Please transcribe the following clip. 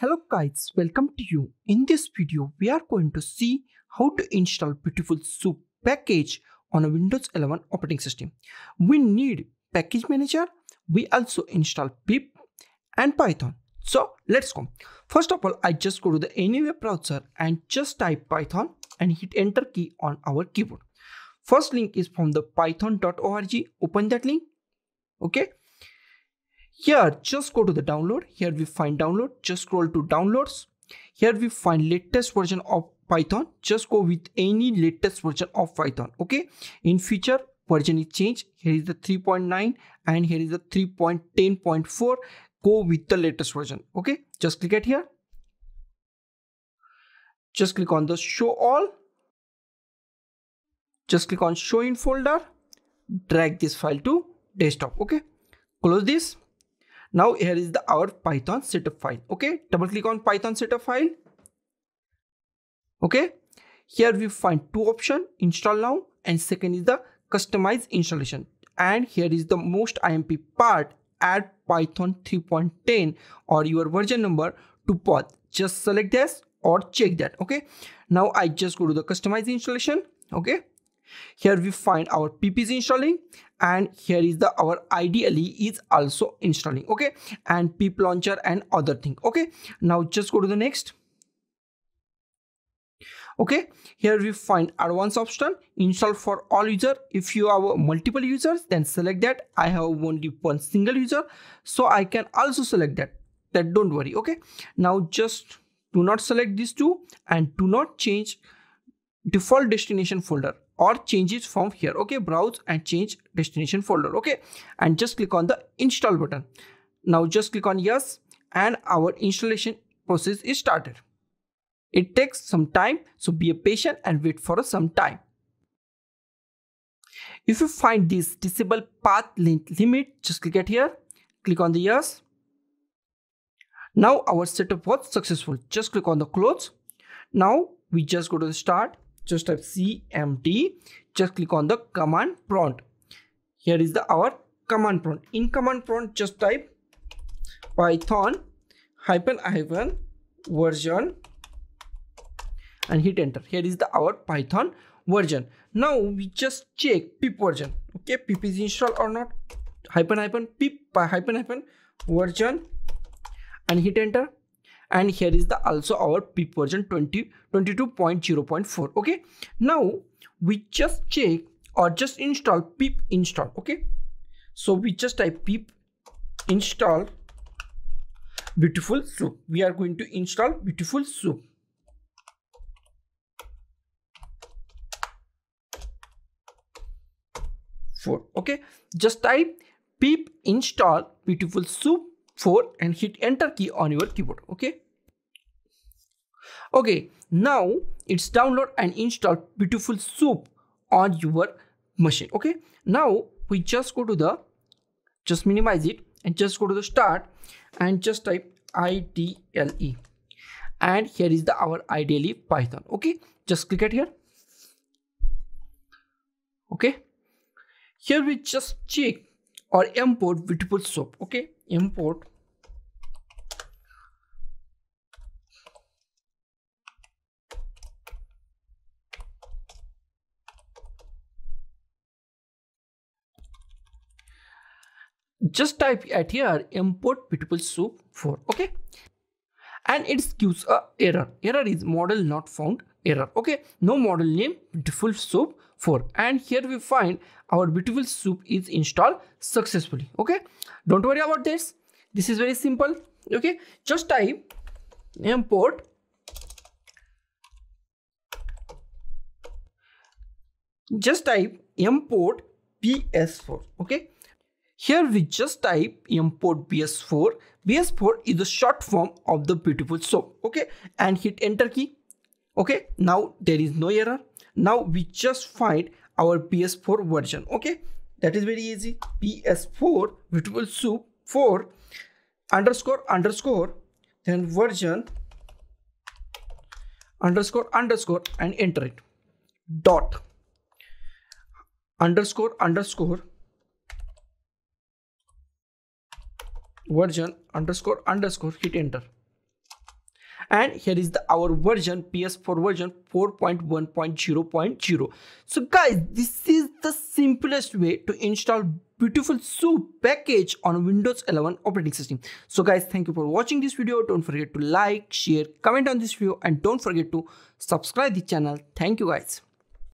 Hello guys, welcome to you. In this video, we are going to see how to install Beautiful Soup package on a Windows 11 operating system. We need package manager. We also install pip and Python. So let's go. First of all, I just go to the any web browser and just type Python and hit enter key on our keyboard. First link is from the python.org. Open that link. Okay here, just go to the download. Here we find download. Just scroll to downloads. Here we find latest version of Python. Just go with any latest version of Python. Okay. In future, version is changed. Here is the 3.9 and here is the 3.10.4. Go with the latest version. Okay. Just click it here. Just click on the show all. Just click on show in folder. Drag this file to desktop. Okay. Close this now here is the our python setup file. Okay? Double click on python setup file. Okay? Here we find two option install now and second is the customize installation. And here is the most imp part add python 3.10 or your version number to path just select this or check that. Okay? Now i just go to the customize installation. Okay here we find our pp's installing and here is the our IDLE is also installing okay? And pip launcher and other thing okay? Now just go to the next. Okay? Here we find advanced option install for all user. If you have multiple users then select that. I have only one single user so i can also select that. That don't worry okay? Now just do not select these two and do not change default destination folder or change it from here. Okay browse and change destination folder. Okay and just click on the install button. Now just click on yes and our installation process is started. It takes some time so be a patient and wait for some time. If you find this disable path limit just click it here. Click on the yes. Now our setup was successful. Just click on the close. Now we just go to the start just type cmd just click on the command prompt. Here is the our command prompt. In command prompt just type python hyphen hyphen version and hit enter. Here is the our python version. Now we just check pip version. Okay pip is installed or not? Hyphen hyphen pip hyphen hyphen version and hit enter and here is the also our pip version 20 22.0.4 okay? Now we just check or just install pip install okay? So we just type pip install beautiful soup. We are going to install beautiful soup. Four okay? Just type pip install beautiful soup 4 and hit enter key on your keyboard okay? Okay now it's download and install beautiful soup on your machine okay? Now we just go to the just minimize it and just go to the start and just type IDLE and here is the our IDLE Python okay? Just click it here okay? Here we just check or import beautiful soup okay import just type at here import beautiful soup 4 okay and it gives a error. Error is model not found. Error. Okay. No model name beautiful soup 4 and here we find our beautiful soup is installed successfully. Okay. Don't worry about this. This is very simple. Okay. Just type import just type import bs4 okay here we just type import bs4 bs4 is the short form of the beautiful soup okay? And hit enter key okay? Now there is no error. Now we just find our bs4 version okay? That is very easy. Bs4 beautiful soup 4 underscore underscore then version underscore underscore and enter it. Dot underscore underscore version underscore underscore hit enter. And here is the our version bs4 version 4.1.0.0 so guys this is the simplest way to install beautiful soup package on windows 11 operating system. So guys thank you for watching this video. Don't forget to like share comment on this video and don't forget to subscribe the channel. Thank you guys